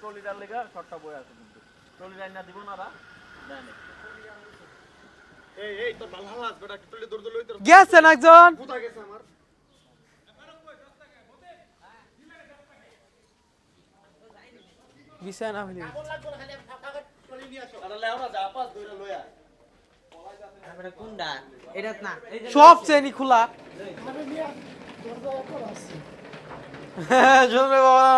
ট্রলিটার লেগে শর্টটা আছে কিন্তু। ট্রলি না দিব না দেয় না গেছেন একজন না সব চেনি খোলা। শুনবে বাবা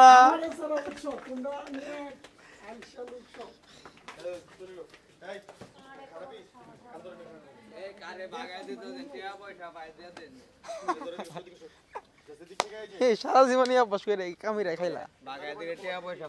সারা জীবনই অভ্যাস করে এই কামিরা খাইলা। বাগায় দিকে টিয়া পয়সা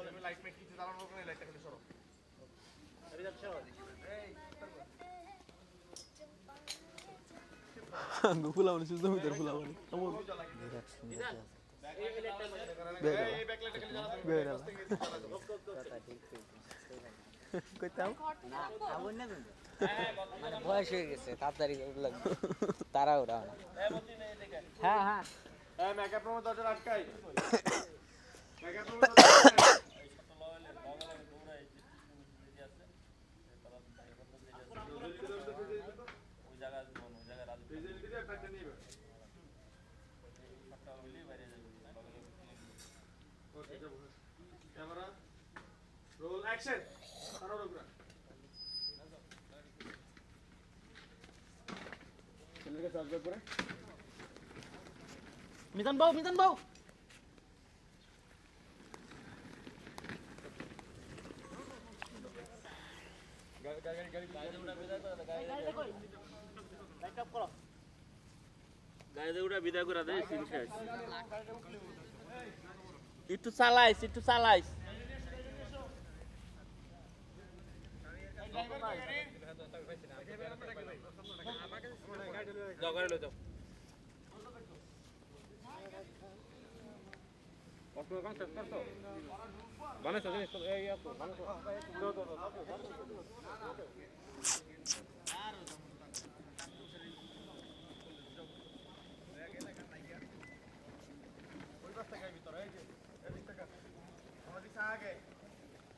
তোর ফুলা মানে কইতাম মানে বয়স হয়ে গেছে তাড়াতাড়ি লাগবে। তারা ওরা হ্যাঁ হ্যাঁ এই মেকআপ রুমে দরজা আটকাই। रोल एक्शन करो बाबू बाबू গাড়িতে উঠা বিদায় করে দেয় সিন শেষ। একটু চালাইস একটু চালাইস। যাও গাড়ি লই যাও। বানাইছো দাও দাও দাও ওই বাস থেকে ভিতরে এই যে এদিক থেকে আমাদের আগে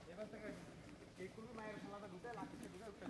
এই থেকে মায়ের খেলাটা ঢুকে লাগছে ঢুকে